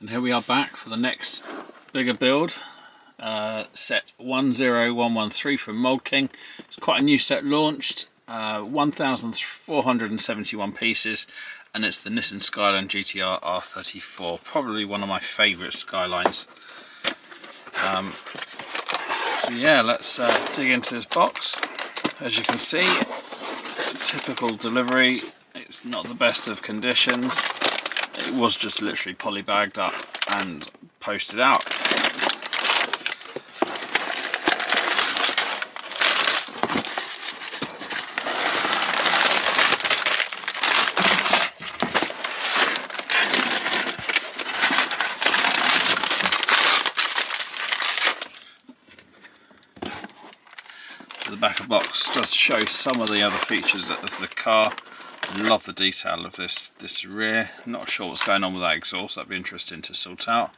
And here we are back for the next bigger build. Uh, set 10113 from Mould King. It's quite a new set launched. Uh, 1,471 pieces and it's the Nissan Skyline GTR R34. Probably one of my favourite Skylines. Um, so yeah, let's uh, dig into this box. As you can see, typical delivery. It's not the best of conditions. It was just literally polybagged up and posted out. the back of the box does show some of the other features of the car. Love the detail of this this rear. Not sure what's going on with that exhaust. That'd be interesting to sort out.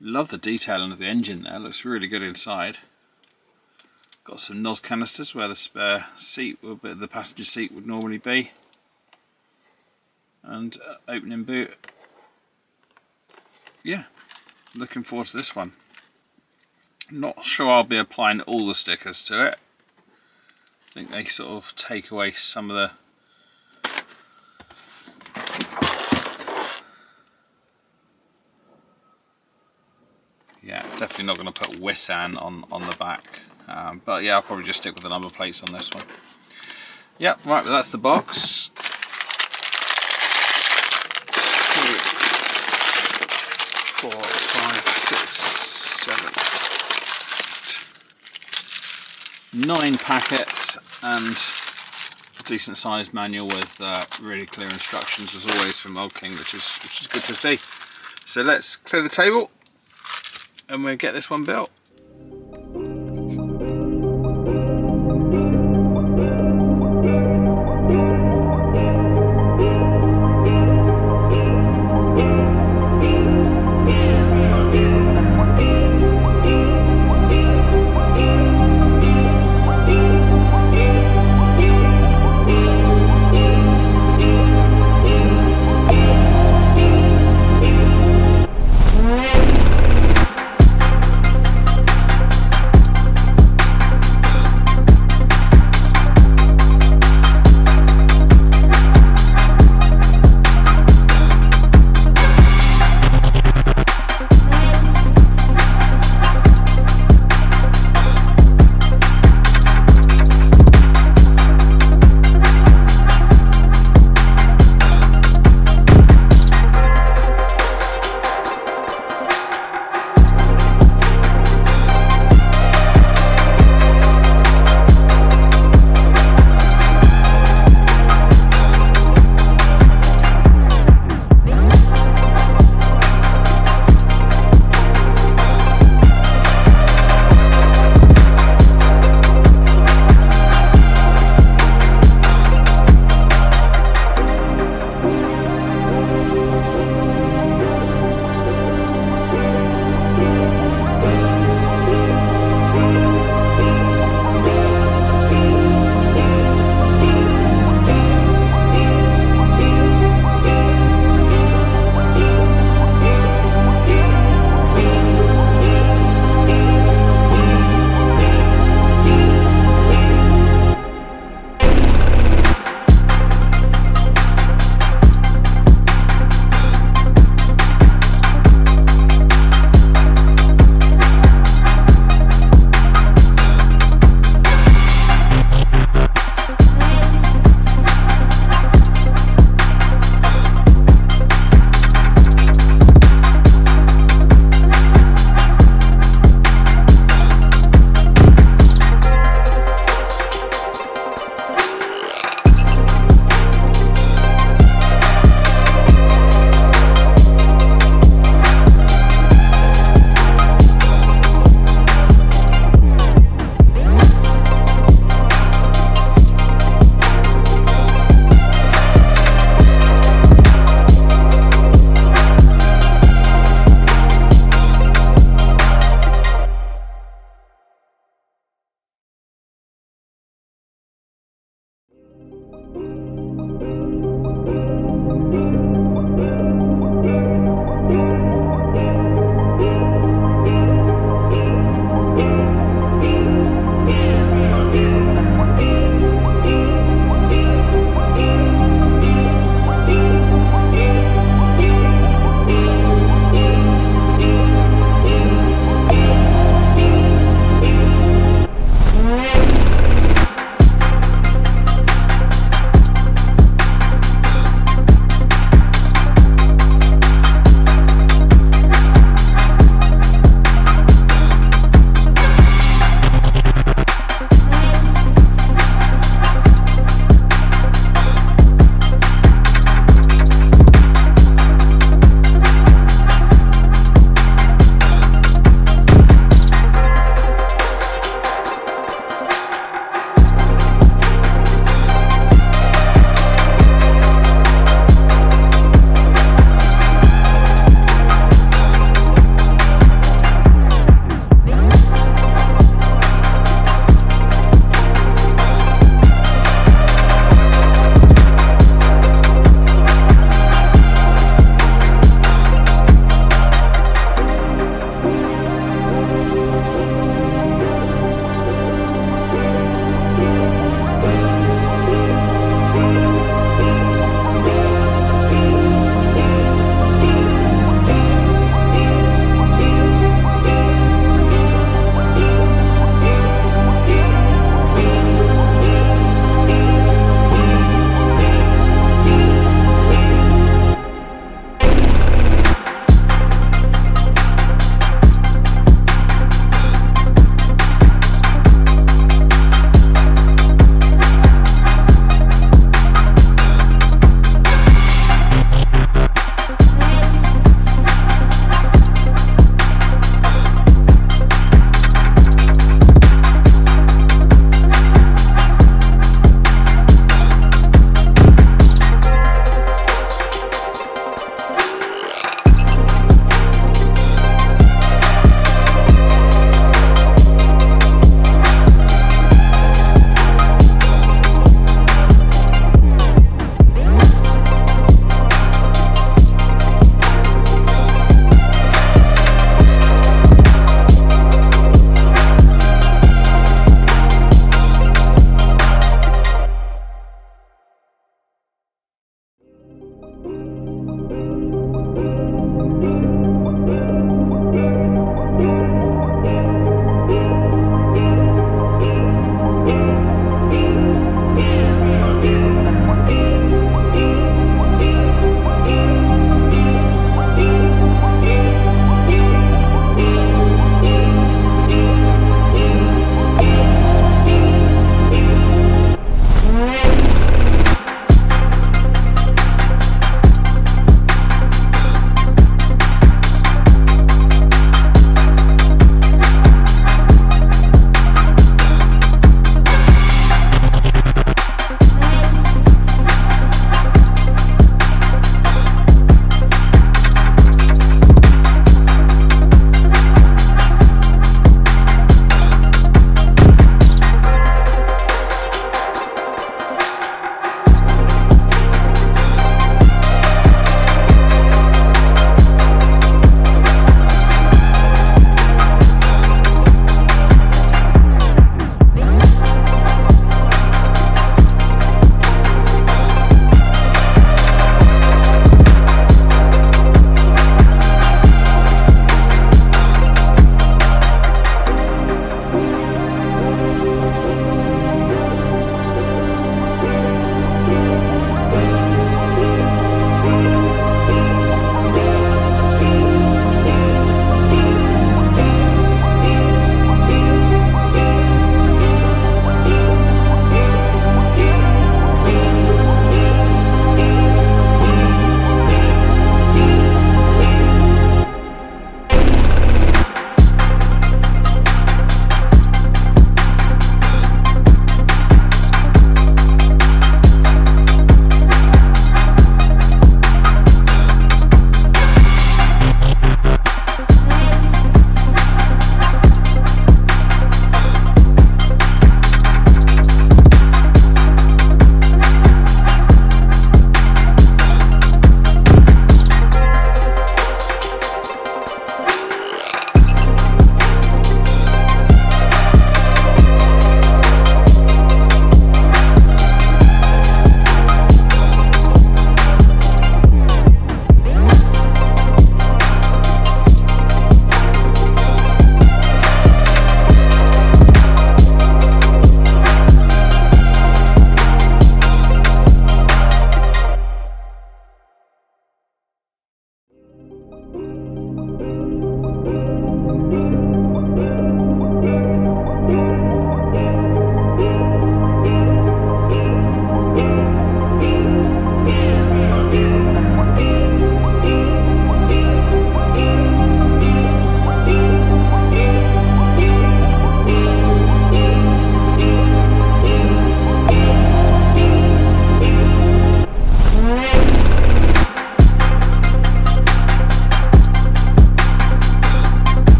Love the detailing of the engine there. Looks really good inside. Got some NOS canisters where the spare seat, will be, the passenger seat would normally be. And uh, opening boot. Yeah, looking forward to this one. Not sure I'll be applying all the stickers to it. I think they sort of take away some of the Yeah, definitely not going to put Wissan on, on the back. Um, but yeah, I'll probably just stick with the number plates on this one. Yep, right, that's the box. Nine packets and a decent sized manual with uh, really clear instructions as always from Mould King which is which is good to see so let's clear the table and we'll get this one built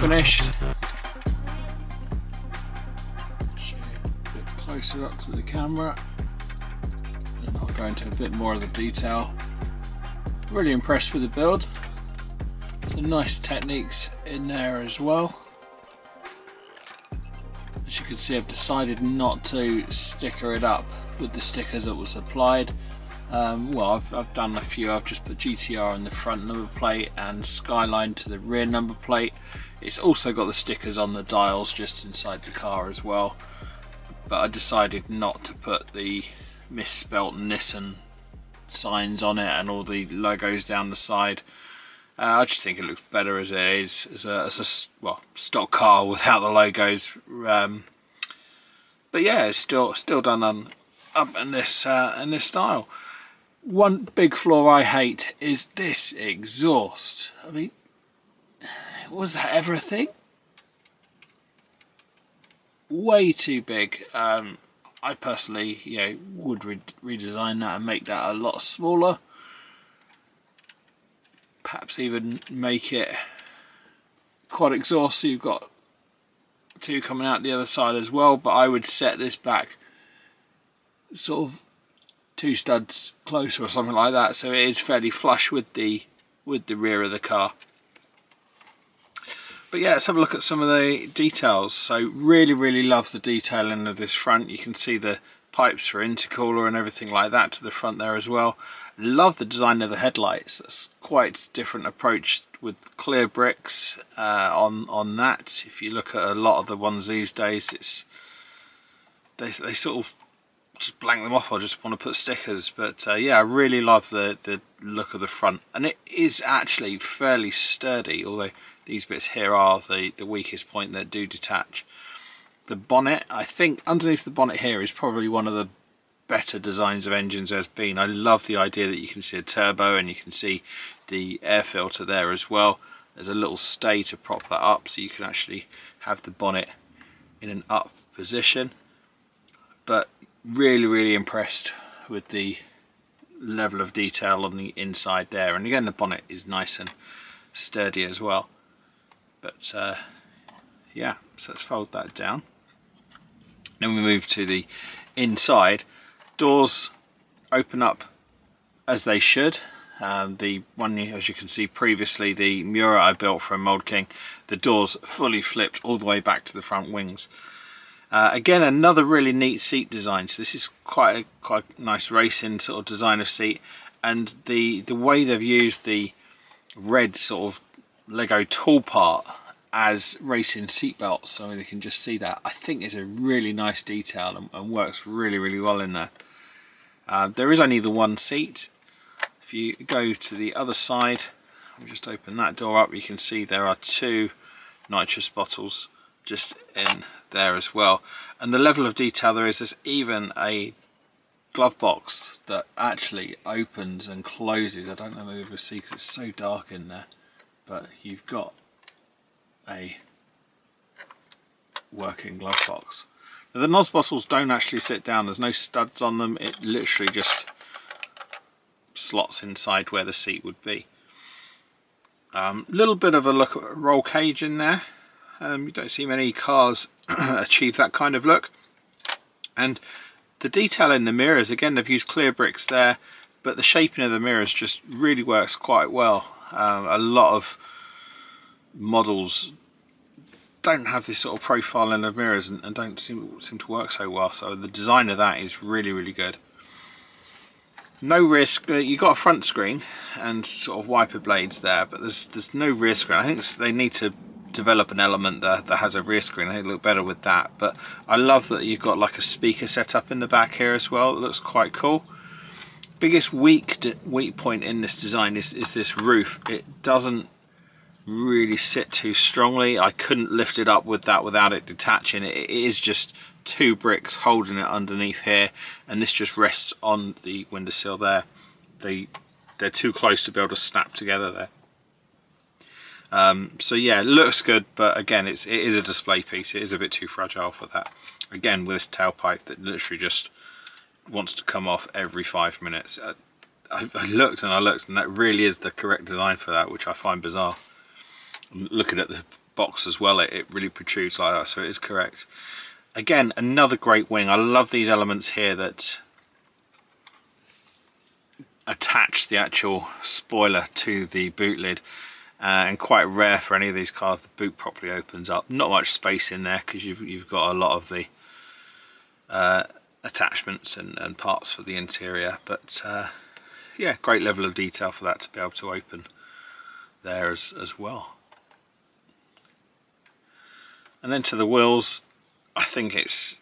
finished. A bit closer up to the camera. And I'll go into a bit more of the detail. Really impressed with the build. Some nice techniques in there as well. As you can see I've decided not to sticker it up with the stickers that was supplied. Um, well, I've, I've, done a few. I've just put GTR on the front number plate and Skyline to the rear number plate. It's also got the stickers on the dials just inside the car as well. But I decided not to put the misspelt Nissan signs on it and all the logos down the side. Uh, I just think it looks better as it is, as a, as a well stock car without the logos. Um, but yeah, it's still still done on up in this uh, in this style. One big flaw I hate is this exhaust. I mean, was that ever a thing? Way too big. Um, I personally, you know, would re redesign that and make that a lot smaller. Perhaps even make it quad exhaust so you've got two coming out the other side as well. But I would set this back sort of two studs closer or something like that so it is fairly flush with the with the rear of the car. But yeah, let's have a look at some of the details. So really, really love the detailing of this front. You can see the pipes for intercooler and everything like that to the front there as well. Love the design of the headlights. That's quite a different approach with clear bricks uh, on on that. If you look at a lot of the ones these days, it's they they sort of just blank them off. I just want to put stickers. But uh, yeah, I really love the the look of the front, and it is actually fairly sturdy. Although these bits here are the, the weakest point that do detach. The bonnet, I think underneath the bonnet here is probably one of the better designs of engines there's been. I love the idea that you can see a turbo and you can see the air filter there as well. There's a little stay to prop that up so you can actually have the bonnet in an up position. But really, really impressed with the level of detail on the inside there. And again, the bonnet is nice and sturdy as well. But uh, yeah, so let's fold that down. Then we move to the inside. Doors open up as they should. Um, the one, as you can see previously, the Miura I built from Mould King, the doors fully flipped all the way back to the front wings. Uh, again, another really neat seat design. So this is quite a quite nice racing sort of design of seat, and the the way they've used the red sort of Lego tool part as racing seatbelts. So you can just see that. I think it's a really nice detail and, and works really really well in there. Uh, there is only the one seat. If you go to the other side I'll just open that door up. You can see there are two nitrous bottles just in there as well. And the level of detail there is there's even a glove box that actually opens and closes. I don't know if you'll see because it's so dark in there but you've got a working glove box. Now the NOS bottles don't actually sit down, there's no studs on them, it literally just slots inside where the seat would be. A um, little bit of a look at a roll cage in there. Um, you don't see many cars achieve that kind of look. And the detail in the mirrors, again they've used clear bricks there, but the shaping of the mirrors just really works quite well. Um, a lot of models don't have this sort of profile in the mirrors and, and, don't seem, seem to work so well. So the design of that is really really good. No rear uh, you got a front screen and sort of wiper blades there but there's there's no rear screen I think they need to develop an element that, that has a rear screen. I think it look better with that. But I love that you've got like a speaker set up in the back here as well. It looks quite cool biggest weak weak point in this design is, is this roof. It doesn't really sit too strongly. I couldn't lift it up with that without it detaching. It is just two bricks holding it underneath here and this just rests on the windowsill there. They, they're too close to be able to snap together there. Um, so yeah, it looks good, but again, it's, it is a display piece. It is a bit too fragile for that. Again, with this tailpipe that literally just wants to come off every five minutes. I, I, looked and I looked and that really is the correct design for that, which I find bizarre. Looking at the box as well, it, it really protrudes like that, so it is correct. again, another great wing. I love these elements here that attach the actual spoiler to the boot lid. Uh, and quite rare for any of these cars the boot properly opens up not much space in there because you've, you've got a lot of the uh, attachments and, and, parts for the interior but uh, yeah great level of detail for that to be able to open there as, as well. And then to the wheels I think it's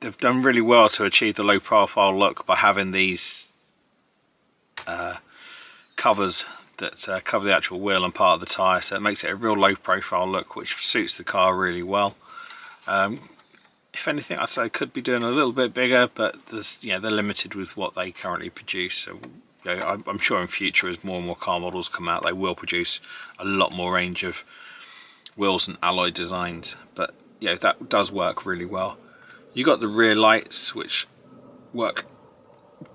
they've done really well to achieve the low profile look by having these uh, covers that uh, cover the actual wheel and part of the tyre. So it makes it a real low profile look which suits the car really well. Um, if anything I'd say could be doing a little bit bigger but there's yeah they're limited with what they currently produce. So you know, I'm sure in future as more and more car models come out they will produce a lot more range of wheels and alloy designs. But yeah that does work really well. You got the rear lights which work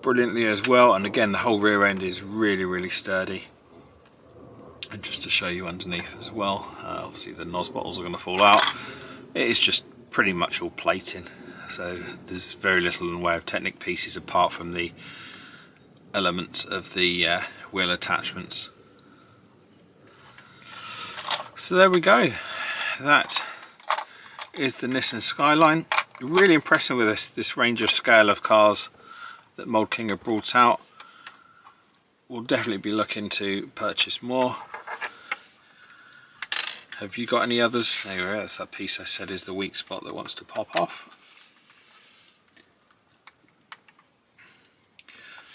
brilliantly as well. And again the whole rear end is really really sturdy. And just to show you underneath as well uh, obviously the nos bottles are going to fall out. It is just pretty much all plating so there's very little in the way of technic pieces apart from the elements of the uh, wheel attachments so there we go that is the Nissan Skyline really impressive with this this range of scale of cars that Mould King have brought out. We'll definitely be looking to purchase more. Have you got any others? There we that's that piece I said is the weak spot that wants to pop off.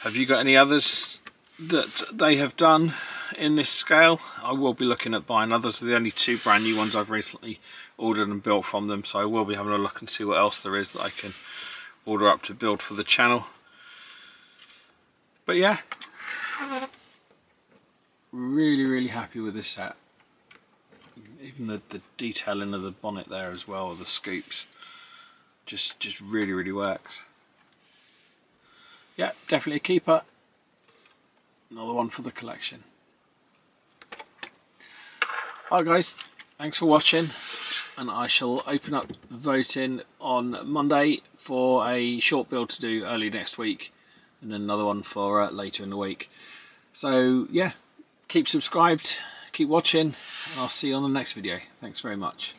Have you got any others that they have done in this scale? I will be looking at buying others. They're the only two brand new ones I've recently ordered and built from them, so I will be having a look and see what else there is that I can order up to build for the channel. But yeah, really, really happy with this set. Even the, the detailing of the bonnet there as well, the scoops, just, just really, really works. Yeah, definitely a keeper. Another one for the collection. Alright guys, thanks for watching and I shall open up voting on Monday for a short build to do early next week and another one for uh, later in the week. So yeah, keep subscribed, keep watching, and I'll see you on the next video. Thanks very much.